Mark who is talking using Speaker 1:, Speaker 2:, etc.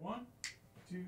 Speaker 1: one, two,